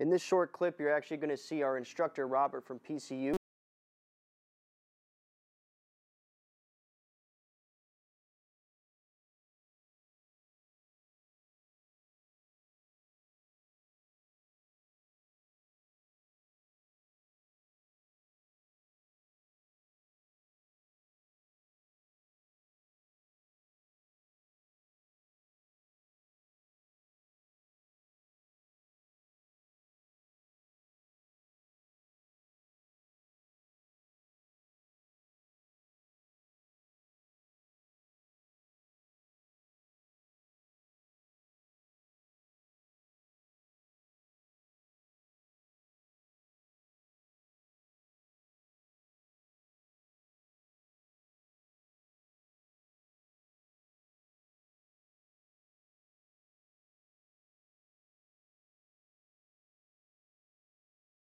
In this short clip, you're actually going to see our instructor, Robert from PCU,